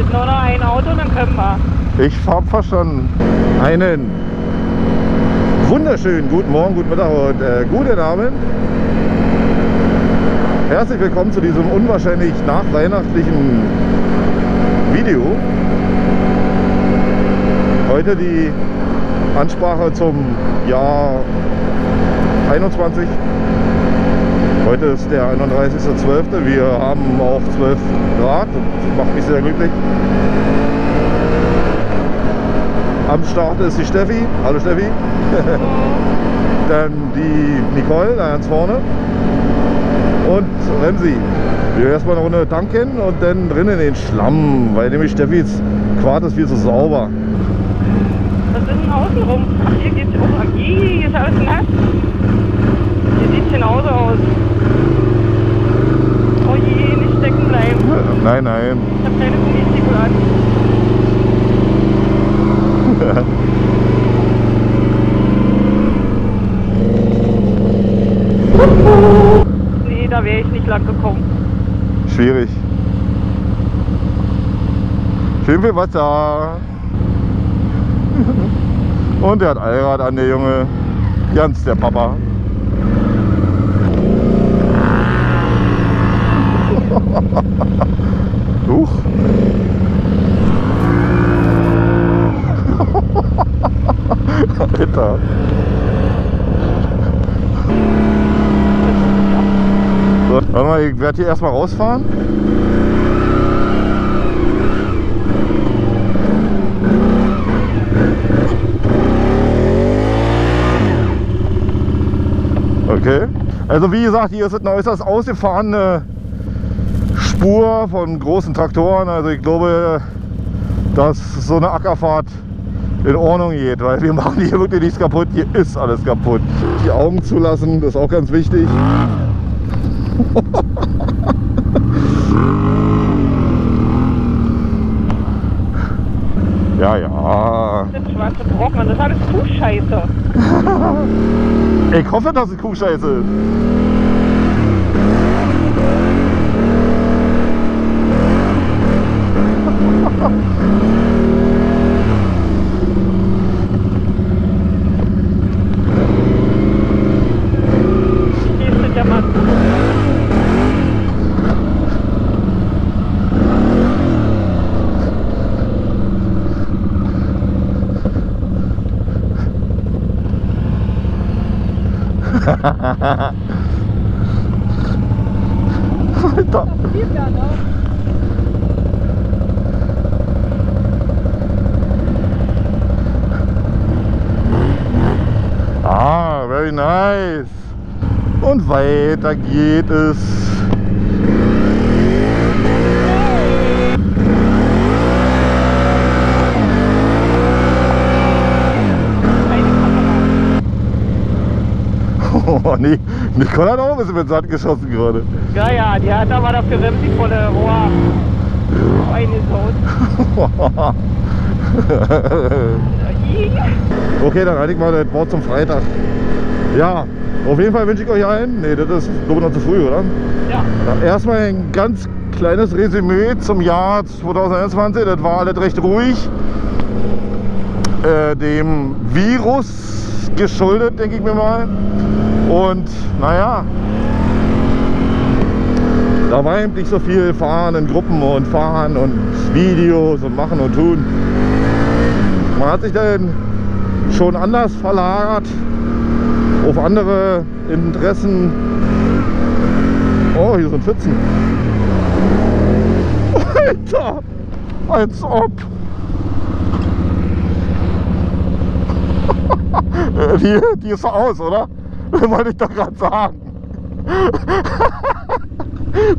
Ist nur noch ein Auto, dann können wir. Ich hab verstanden. Einen wunderschönen guten Morgen, guten Mittag und äh, guten Abend. Herzlich willkommen zu diesem unwahrscheinlich nachweihnachtlichen Video. Heute die Ansprache zum Jahr 21. Heute ist der 31.12. Wir haben auch 12 Grad. Das macht mich sehr glücklich. Am Start ist die Steffi. Hallo Steffi. Dann die Nicole, da ganz vorne. Und Remsi. Wir erstmal eine Runde tanken und dann drinnen in den Schlamm, weil nämlich Steffis Quad ist viel zu sauber. Was ist denn außen rum? Hier geht's. Ach, hier ist alles nass. Hier sieht's genauso aus. Stecken bleiben. Nein, nein. Ich hab keine Gummistiefel an. Nee, da wäre ich nicht lang gekommen. Schwierig. Schön viel Wasser. Und der hat Allrad an, der Junge. Ganz der Papa. Huch. Alter. So, warte mal, ich werde hier erstmal rausfahren. Okay. Also wie gesagt, hier ist eine äußerst ausgefahrene Spur von großen Traktoren. Also ich glaube, dass so eine Ackerfahrt in Ordnung geht, weil wir machen hier wirklich nichts kaputt. Hier ist alles kaputt. Die Augen zulassen, das ist auch ganz wichtig. Ja, ja. Das schwarze Brocken das ist alles Kuhscheiße. Ich hoffe, dass es Kuhscheiße ist. Hier ist der Mann. Alter. Hier ist ja noch. Ah, very nice. Und weiter geht es. Oh, nee, Nicole hat auch ein bisschen mit Sand geschossen gerade. Ja, ja, die hat aber dafür Remsi volle Rohr. Eine Sohn. Okay, dann ich mal das Wort zum Freitag. Ja, auf jeden Fall wünsche ich euch allen, nee, das ist glaube noch zu früh, oder? Ja, Ja, Erstmal ein ganz kleines Resümee zum Jahr 2021. Das war alles recht ruhig. Äh, dem Virus geschuldet, denke ich mir mal. Und naja, da war eben nicht so viel Fahren in Gruppen und Fahren und Videos und Machen und Tun. Man hat sich dann schon anders verlagert auf andere Interessen. Oh, hier sind Pfützen. Alter! Als ob! Die, die ist so aus, oder? Wollte ich doch gerade sagen.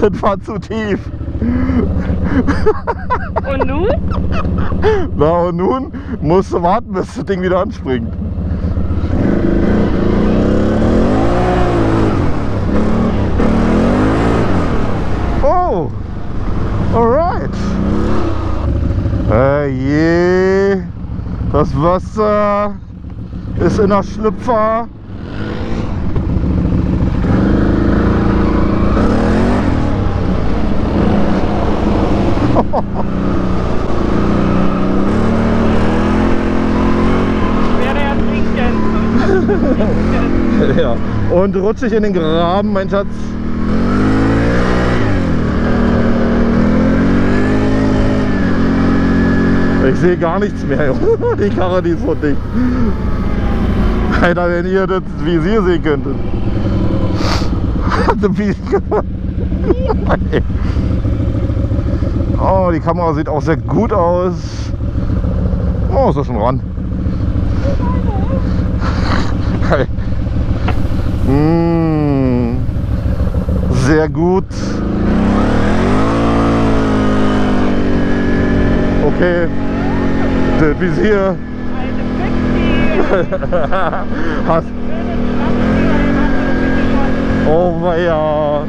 das war zu tief. Und nun? Na und nun musst du warten, bis das Ding wieder anspringt. Oh! Alright! Äh, je! Das Wasser ist in der Schlüpfer. Ich werde ja. Und rutsche ich in den Graben, mein Schatz. Ich sehe gar nichts mehr. die Karre, die ist so dicht. Alter, wenn ihr das Visier sehen könntet. Hat ein Visier. Oh, die Kamera sieht auch sehr gut aus. Oh, ist das schon ran. Hey. Mm, sehr gut. Okay. Das Visier. Hast, oh ja.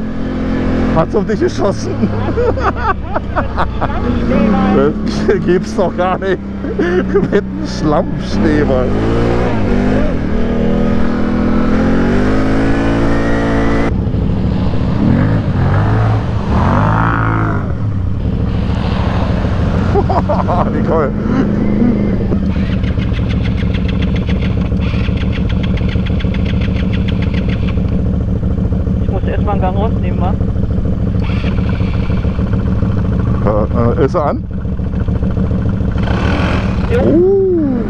Hat's auf dich geschossen? Das gibt's doch gar nicht. Mit einem Schlammschneeball. Nicole. Ich muss erstmal einen Gang rausnehmen, wa? Äh, äh, ist er an? Jo. Uh.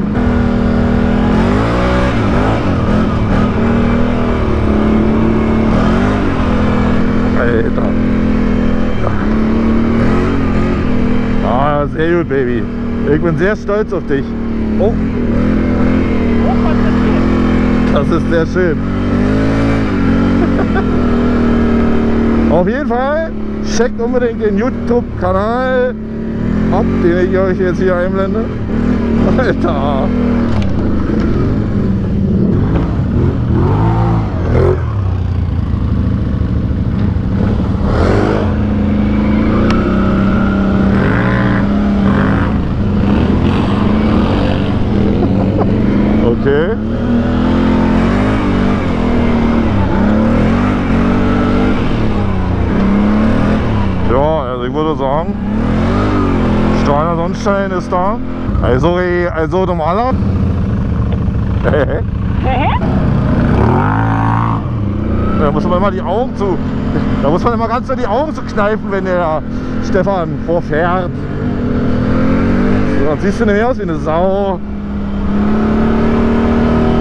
Alter. Ah, sehr gut, Baby. Ich bin sehr stolz auf dich. Oh, das ist sehr schön. Auf jeden Fall checkt unbedingt den YouTube-Kanal ab, den ich euch jetzt hier einblende. Alter. Okay. Ja, also ich würde sagen, Sonnenschein ist da. Also, also normaler. Da muss man immer die Augen zu. Da muss man immer ganz die Augen zu kneifen, wenn der Stefan vorfährt. So, dann siehst du nicht mehr aus wie eine Sau.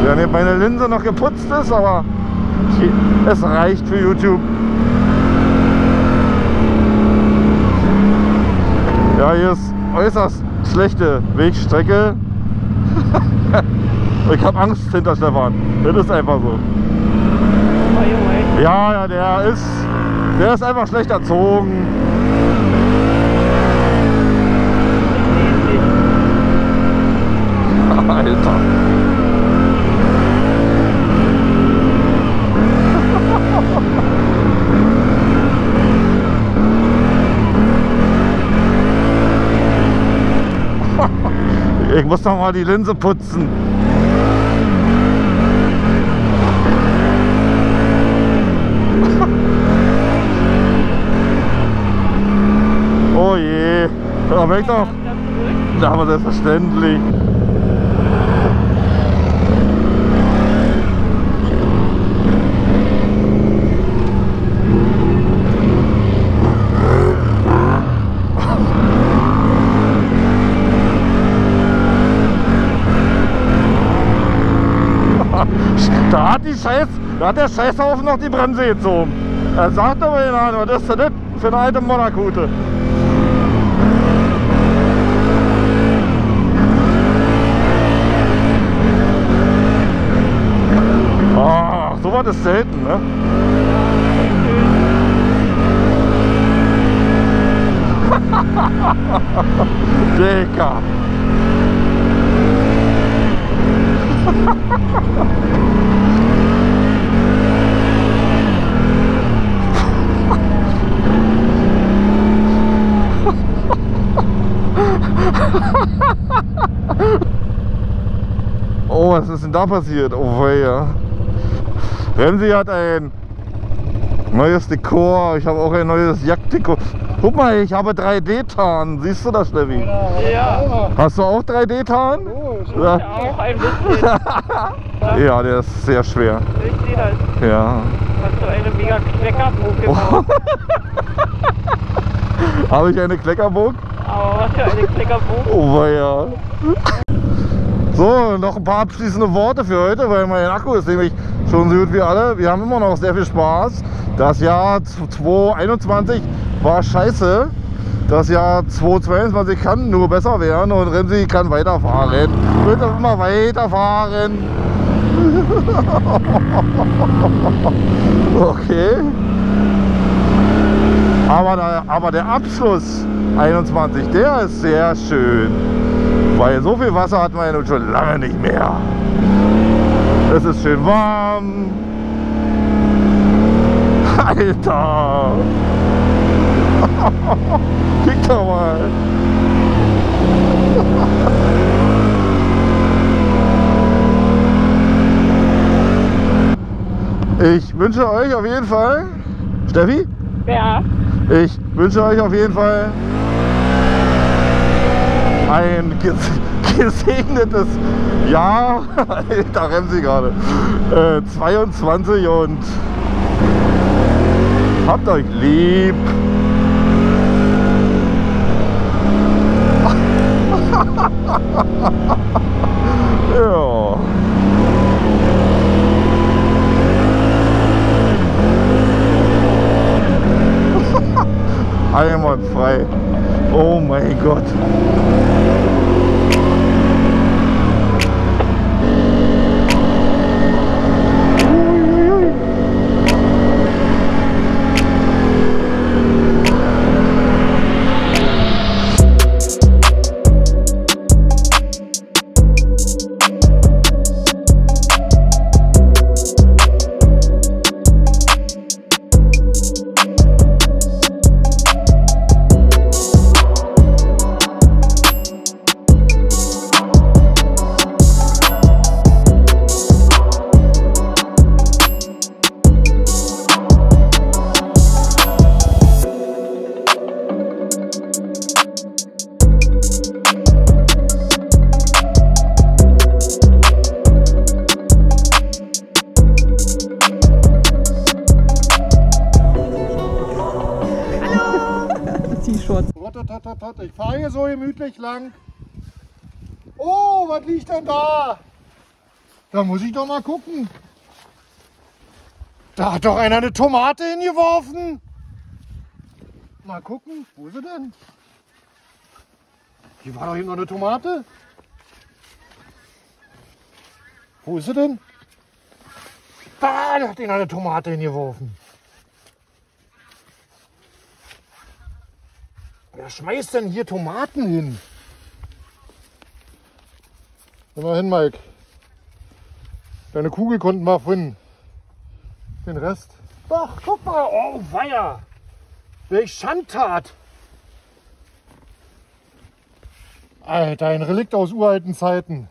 Wenn meine Linse noch geputzt ist, aber es reicht für YouTube. Ja, hier ist äußerst schlechte Wegstrecke. ich habe Angst hinter Stefan. Das ist einfach so. Ja, ja, der ist, der ist einfach schlecht erzogen. Alter. Ich muss doch mal die Linse putzen. Oh je. Da weg doch. Ja, aber selbstverständlich. Da hat die Scheiß, da hat der Scheißhaufen noch die Bremse gezogen. Er sagt aber jemand, was ist denn das für eine alte Monakute? Ah, sowas ist selten, ne? Dicker. Oh, was ist denn da passiert? Oh, weia. Remsi hat ein neues Dekor. Ich habe auch ein neues Jagddekor. Guck mal, ich habe 3D-Tarn. Siehst du das, Steffi? Ja. Hast du auch 3D-Tarn? Oh, Ja. Ja, auch ein bisschen. Ja, der ist sehr schwer. Ich sehe das. Ja. Was für eine mega Kleckerburg gebaut. Habe ich eine Kleckerburg? Aber was für eine Kleckerburg. Oh weia. So, noch ein paar abschließende Worte für heute, weil mein Akku ist nämlich schon so gut wie alle. Wir haben immer noch sehr viel Spaß. Das Jahr 2021 war scheiße. Das Jahr 2022 kann nur besser werden und Remsi kann weiterfahren. Bitte immer weiterfahren. Okay. Aber der, aber der Abschluss 21, der ist sehr schön. Weil so viel Wasser hat man ja nun schon lange nicht mehr. Es ist schön warm. Alter! Kick doch mal! Ich wünsche euch auf jeden Fall, Steffi, Ja, ich wünsche euch auf jeden Fall ein ges- gesegnetes Jahr. da rennen sie gerade. Äh, 22 und habt euch lieb. ja. Einwandfrei. Oh mein Gott. Gemütlich lang. Oh, was liegt denn da? Da muss ich doch mal gucken. Da hat doch einer eine Tomate hingeworfen. Mal gucken, wo ist sie denn? Hier war doch eben noch eine Tomate. Wo ist sie denn? Da, hat einer eine Tomate hingeworfen. Wer schmeißt denn hier Tomaten hin? Hör mal hin, Mike. Deine Kugel konnten wir finden. Den Rest. Doch, guck mal. Oh, weia. Welch Schandtat. Alter, ein Relikt aus uralten Zeiten.